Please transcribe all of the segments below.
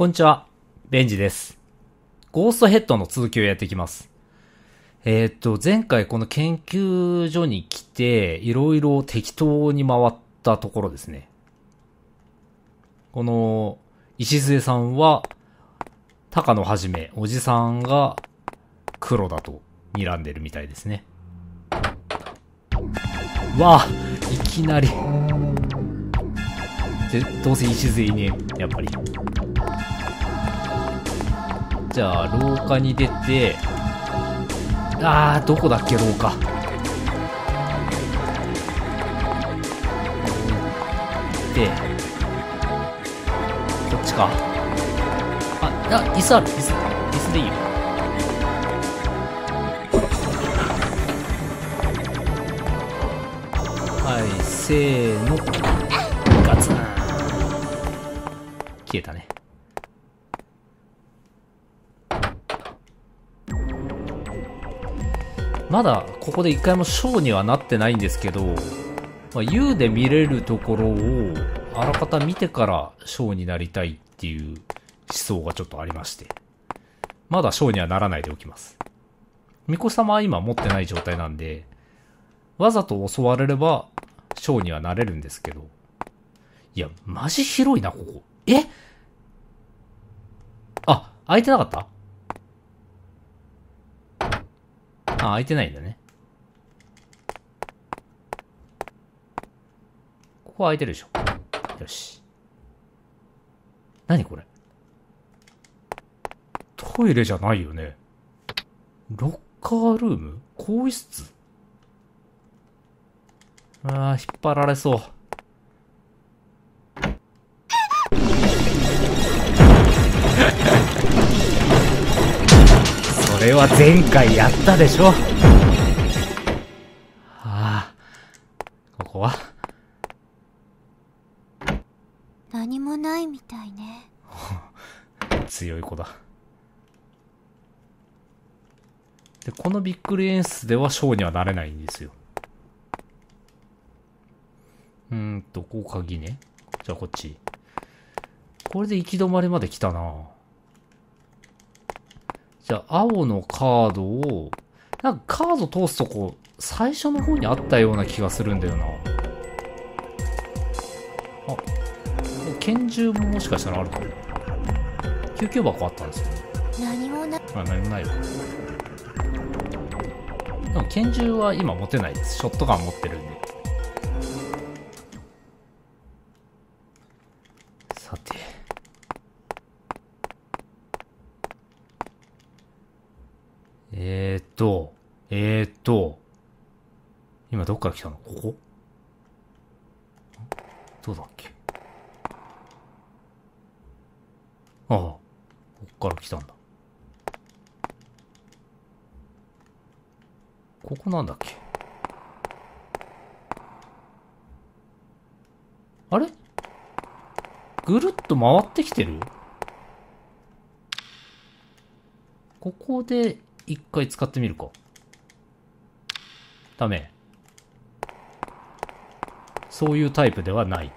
こんにちは。ベンジです。ゴーストヘッドの続きをやっていきます。えーっと、前回この研究所に来て、いろいろ適当に回ったところですね。この、石末さんは、高野はじめ、おじさんが黒だと睨んでるみたいですね。わあ、いきなり。で、どうせ石末いねえ、やっぱり。じゃあ、廊下に出て、あー、どこだっけ、廊下。で、こっちか。あ、あ、椅子ある、椅子。椅子でいいよ。はい、せーの。ガツン。消えたね。まだここで一回もショーにはなってないんですけど、まあ、U で見れるところをあらかた見てからショーになりたいっていう思想がちょっとありまして。まだショーにはならないでおきます。巫女様は今持ってない状態なんで、わざと襲われればショーにはなれるんですけど。いや、マジ広いな、ここ。え？あ、開いてなかった？あ、開いてないんだね。ここ開いてるでしょ。よし。何これトイレじゃないよね。ロッカールーム？更衣室？ああ、引っ張られそう。れは前回やったでしょ。ああ、ここは？何もないみたいね 強い子だ。で、このびっくり演出ではショーにはなれないんですよ。うーんと、ここ鍵ね。じゃあこっち。これで行き止まりまで来たなじゃあ、青のカードを、なんかカード通すとこ、最初の方にあったような気がするんだよな。あ、拳銃ももしかしたらあるかも。救急箱あったんですよ。何もなあ、何もないわ。でも拳銃は今持てないです。ショットガン持ってるんで。と、えーっと、今どっから来たの？ここ？どうだっけ？ああ、こっから来たんだ。ここなんだっけ？あれ？ぐるっと回ってきてる？ここで一回使ってみるか。ダメ。そういうタイプではない。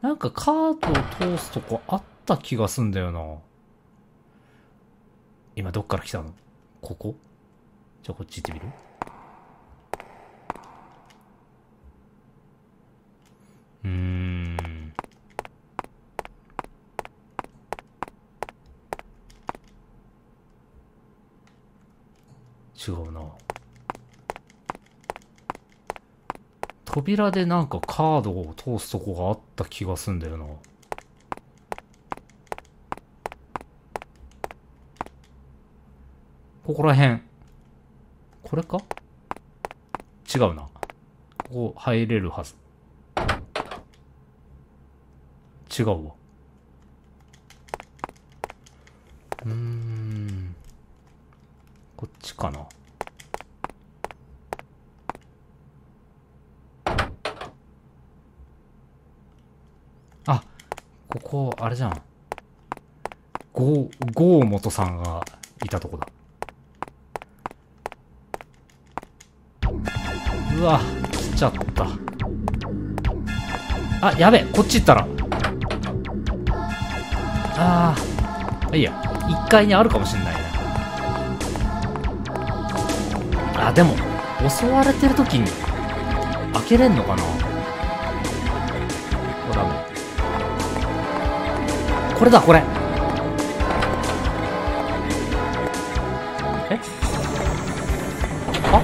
なんかカードを通すとこあった気がすんだよな。今どっから来たの？ここ？じゃあこっち行ってみる？うん。違うな。扉でなんかカードを通すとこがあった気がすんだよな。ここら辺。これか？違うな。ここ入れるはず。違うわ。うん。ちかな。あ、ここ、あれじゃん。ゴー、ゴー元さんがいたとこだ。うわ、来ちゃった。あ、やべえ、こっち行ったら。ああいいや1階にあるかもしんないあでも襲われてる時に開けれんのかな？これダメ。これだこれ。え？あ？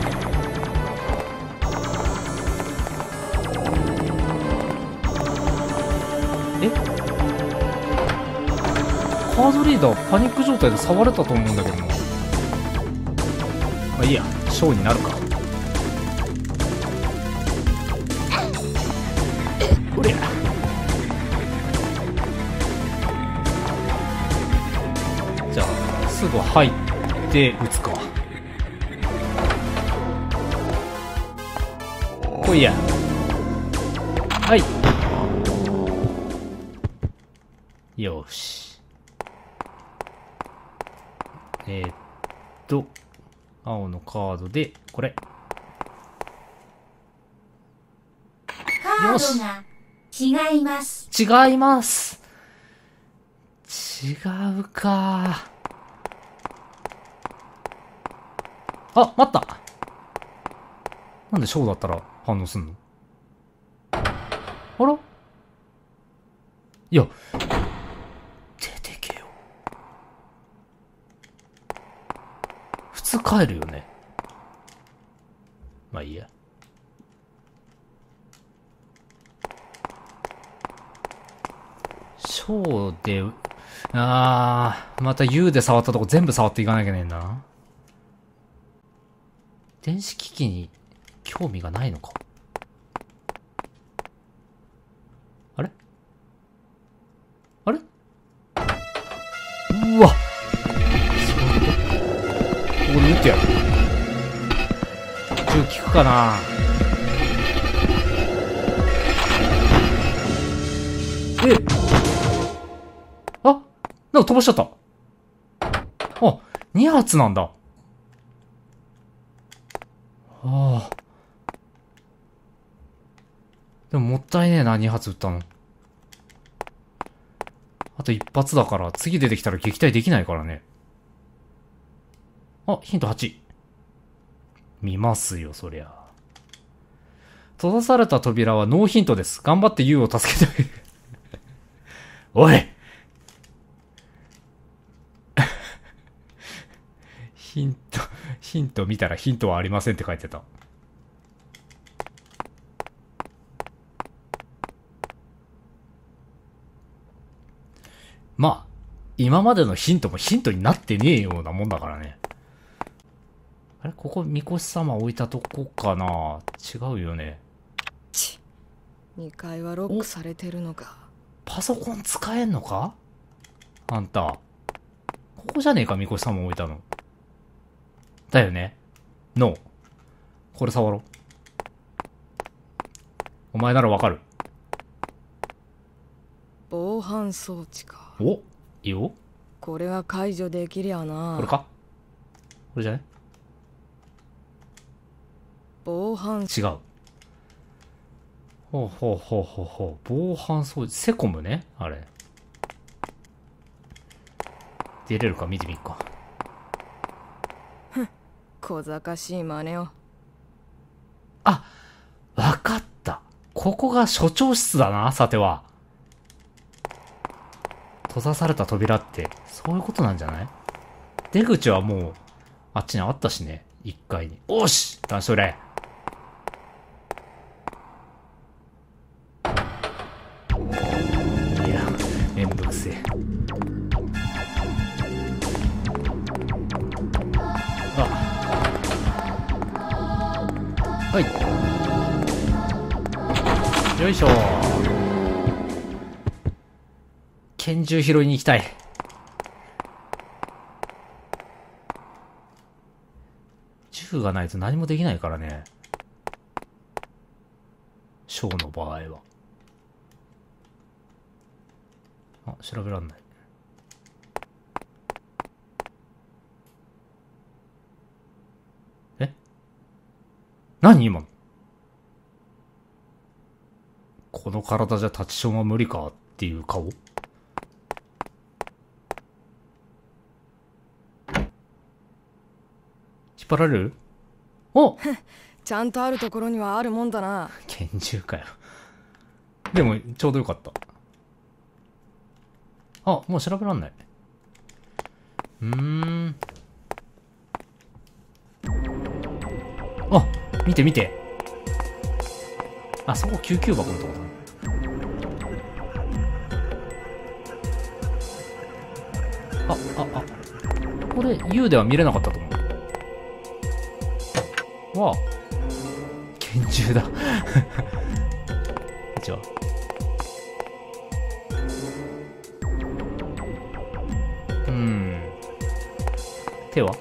え？カードリーダーパニック状態で触れたと思うんだけどな。まあいいや。ショーになるか？おりゃじゃあすぐ入って撃つか。来いや。はい。よし。えー、っと。青のカードでこれ。カードが違います。違います。違うか。あ待った。なんでショーだったら反応すんの？あら？いや出てけよ普通帰るよね。まあいいや。ショーで、あー、また U で触ったとこ全部触っていかなきゃいけないんだな。電子機器に興味がないのか。あれ？あれ？うわ！そういうことここで撃ってやる。銃効くかなえあなんか飛ばしちゃった。あ、2発なんだ。ああ。でももったいねえな、2発撃ったの。あと1発だから、次出てきたら撃退できないからね。あ、ヒント8。見ますよ、そりゃ。閉ざされた扉はノーヒントです。頑張って U を助けて。おいヒント、ヒント見たらヒントはありませんって書いてた。まあ、今までのヒントもヒントになってねえようなもんだからね。あれ？ここ、みこし様置いたとこかな？違うよね。2階はロックされてるのかパソコン使えんのか？あんた。ここじゃねえか、みこし様置いたの。だよね。ノー。これ触ろう。お前ならわかる。防犯装置かお？いいよ。これが解除できりゃなこれか？これじゃね防犯違う。ほうほうほうほうほう。防犯装置。セコムねあれ。出れるか？見てみっか。小賢しい真似をあ、わかった。ここが所長室だな、さては。閉ざされた扉って、そういうことなんじゃない？出口はもう、あっちにあったしね。1階に。おし男子トイレ。銃拾いに行きたい。銃がないと何もできないからね。ショーの場合は。あ、調べらんない。え何今のこの体じゃ立ちションは無理かっていう顔張られる？お ちゃんとあるところにはあるもんだな拳銃かよ。でも、ちょうどよかった。あ、もう調べらんない。うーん。あ、見て見て。あ、そこ救急箱のとこだ。あ、あ、あ。これ、U では見れなかったと。わあ。拳銃だ。こんにちは。うん。手は？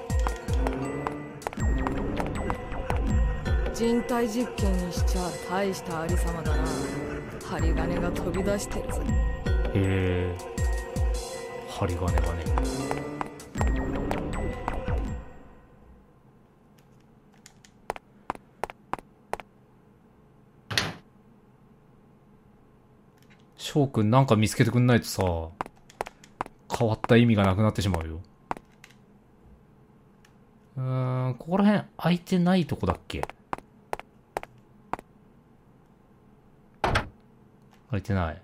人体実験にしちゃ大したありさまだな針金が飛び出してるぜへえ。針金がね。翔くんなんか見つけてくんないとさ、変わった意味がなくなってしまうよ。うーん、ここら辺空いてないとこだっけ？空いてない。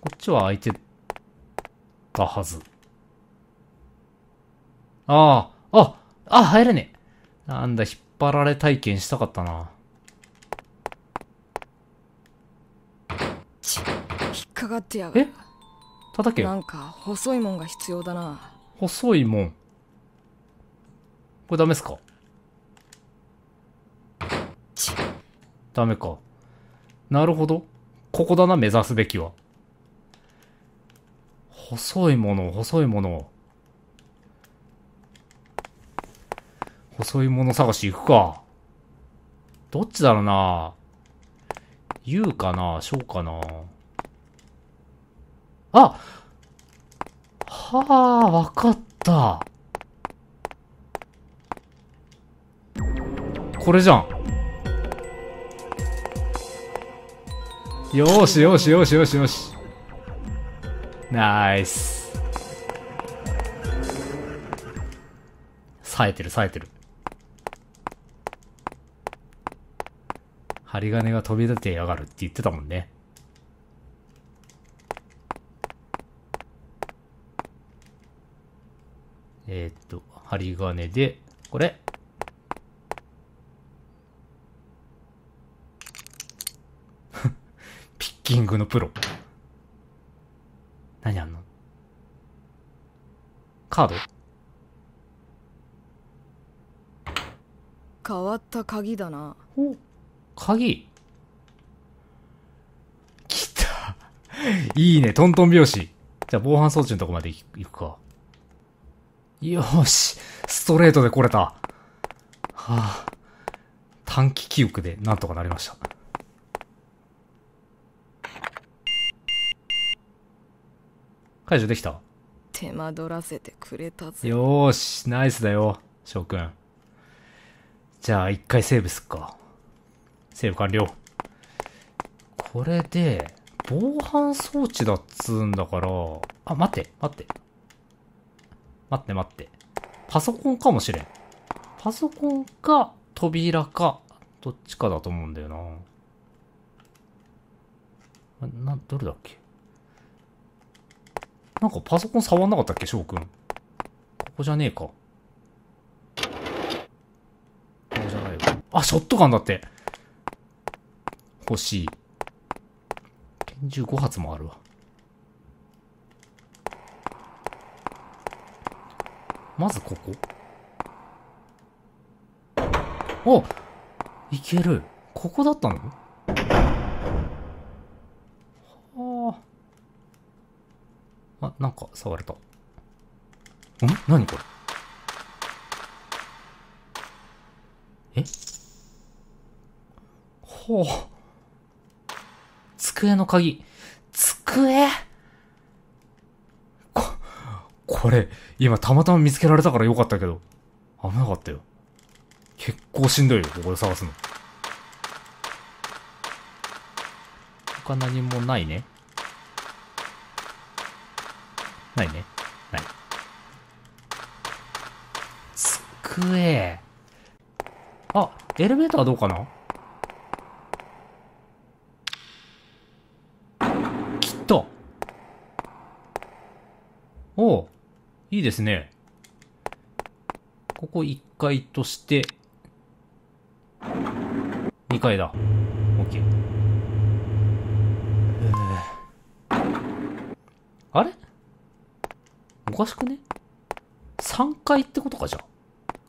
こっちは空いてたはず。ああ、あ、あ、入れねえ。なんだ、引っ張られ体験したかったな。ち引っかかってやがえ？る叩けよ。なんか細いもんが必要だな細いもん。これダメっすか？ちダメか。なるほど。ここだな、目指すべきは。細いもの、細いもの。細いもの探し行くか。どっちだろうな。U かな小かなあはあ、わかった。これじゃん。よしよしよしよしよし。ナイス。冴えてる冴えてる。針金が飛び出てやがるって言ってたもんね。えー、っと、針金で、これ。ピッキングのプロ。何あんの？カード？変わった鍵だなお鍵来た。いいね、トントン拍子。じゃあ防犯装置のとこまで行行くか。よーし、ストレートで来れた。はあ、短期記憶でなんとかなりました。解除できた？手間取らせてくれたぜよーし、ナイスだよ、翔くん。じゃあ、一回セーブすっか。セーブ完了。これで、防犯装置だっつうんだから、あ、待って、待って。待って待って。パソコンかもしれん。パソコンか、扉か、どっちかだと思うんだよな。あな、どれだっけ？なんかパソコン触んなかったっけ？翔くん。ここじゃねえか。ここじゃないよ。あ、ショットガンだって。欲しい。拳銃5発もあるわ。まずここ。おいける。ここだったの？はあ。あ、なんか触れた。ん？何これ？え？ほう。机の鍵。机？こ、これ、今たまたま見つけられたからよかったけど、危なかったよ。結構しんどいよ、ここで探すの。他何もないね。ないね。ない。机。あ、エレベーターどうかなきっと。おういいですね。ここ1階として、2階だ。OK。えー、あれ？おかしくね ?3 階ってことかじゃ？あ。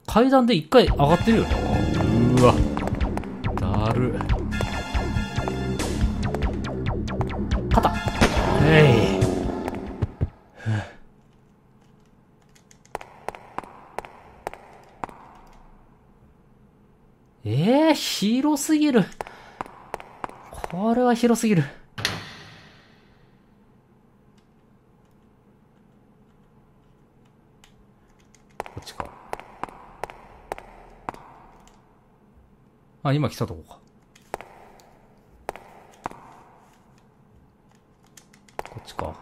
階段で1回上がってるよね。うわ。だる。広すぎる。これは広すぎる。こっちか。あ、今来たとこか。こっちか。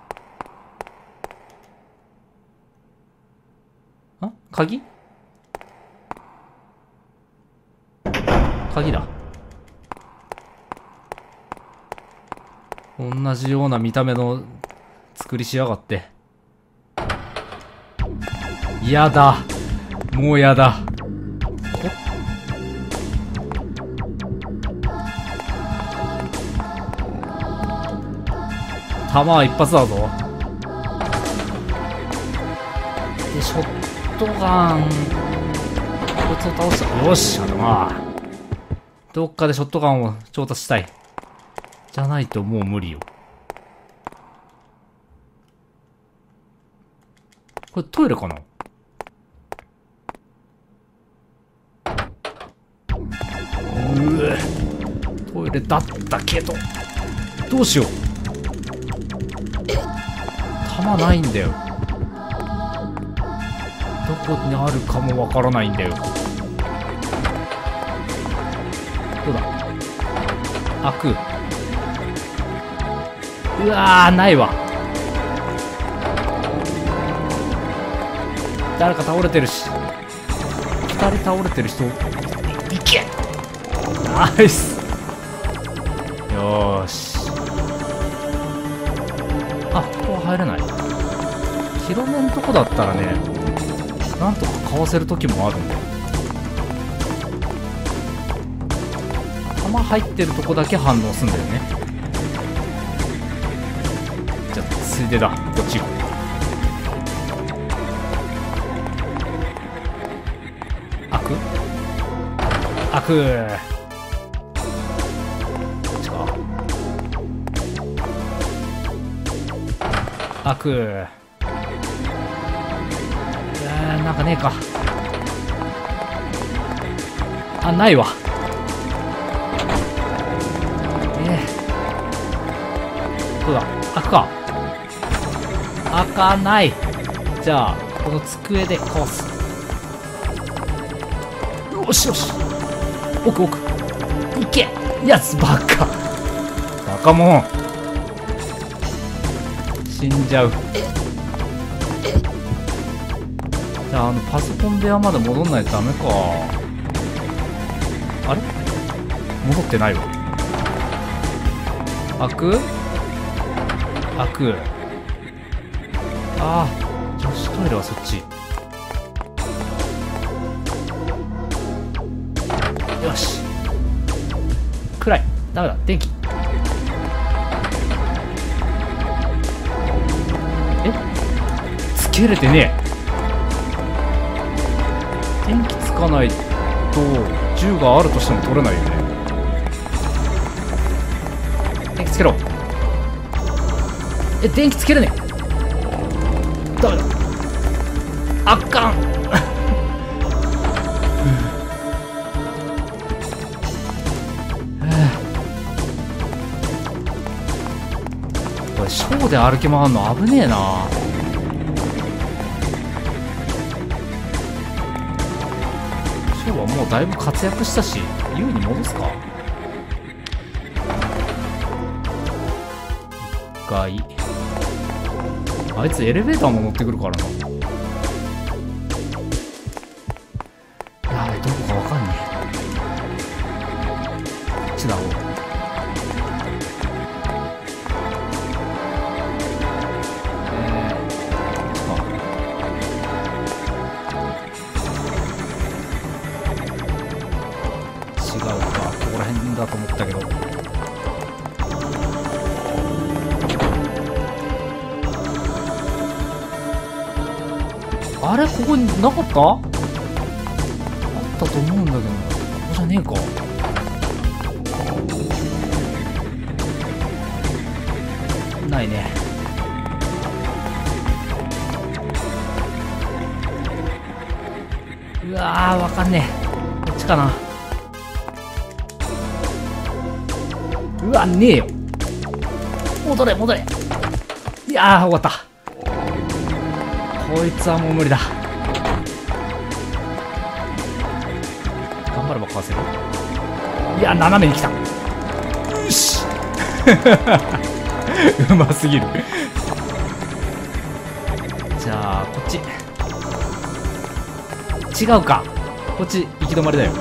あ？鍵？鍵だ。同じような見た目の作りしやがって。やだ。もうやだ。弾は一発だぞ。で、ショットガン。こいつを倒した。よし、あのまあ。どっかでショットガンを調達したい。じゃないともう無理よ。これトイレかな？トイレだったけど。どうしよう。弾ないんだよ。どこにあるかもわからないんだよ。どうだ？開く。うわーないわ。誰か倒れてるし。二人倒れてる人。いけ。ナイス。よーし。あここは入れない。広めんとこだったらねなんとかかわせる時もあるんだ。よ弾入ってるとこだけ反応すんだよね。じゃあついでだ。こっち行こうく。こっちか開くえー、なんかねえか。あないわ。えー、どうだ？開くか。開かない。じゃあこの机で壊す。よしよし。奥奥。いけ。やつバカバカもん死んじゃう。じゃああのパソコン部屋まで戻んないとダメか。あれ？戻ってないわ。開く開くああ女子トイレはそっちよし。暗い。ダメだ。電気。え？つけれてねえ。電気つかないと銃があるとしても取れないよね。電気つけろ。え電気つけるね。ダメだ。あかん。で歩き回るの危ねえな。ショーはもうだいぶ活躍したし優に戻すか。一回。あいつエレベーターも乗ってくるからな。あれここになかった？あったと思うんだけどここじゃねえか。ないね。うわーわかんねえ。こっちかな。うわねえよ。戻れ戻れ。いやー終わった。こいつはもう無理だ。頑張ればかわせる？いや斜めに来た。よし。うますぎる。じゃあこっち。違うか。こっち行き止まりだよ。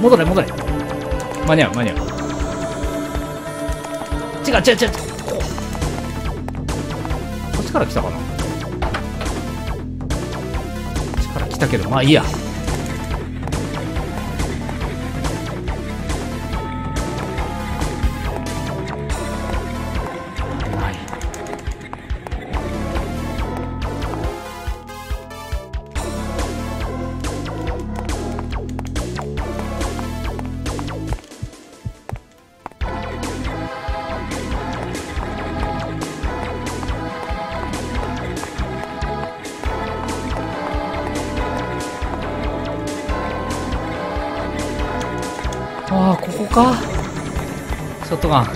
戻れ戻れ。間に合う間に合う。違う違う違う。こっちから来たかな？こっちから来たけど。まあいいや。ここか。ショットガン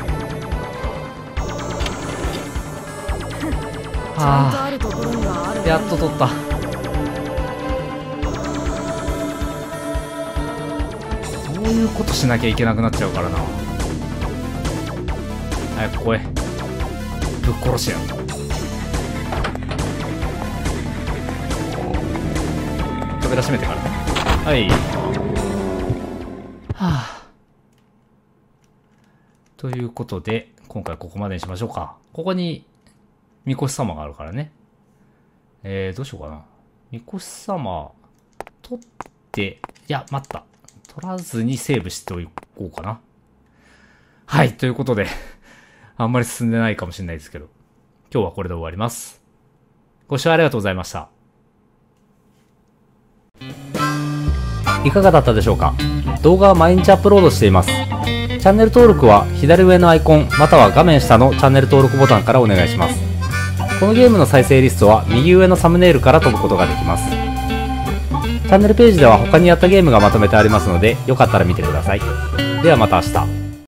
あやっと取った。そういうことしなきゃいけなくなっちゃうからな。早く来いぶっ殺しや。る扉閉めてからね。はいということで今回ここまでにしましょうか。ここにみこし様があるからね。えー、どうしようかな。みこし様取っていや待った。取らずにセーブしておこうかな。はいということであんまり進んでないかもしれないですけど。今日はこれで終わります。ご視聴ありがとうございました。いかがだったでしょうか？動画は毎日アップロードしています。チャンネル登録は左上のアイコンまたは画面下のチャンネル登録ボタンからお願いします。このゲームの再生リストは右上のサムネイルから飛ぶことができます。チャンネルページでは他にやったゲームがまとめてありますのでよかったら見てください。ではまた明日。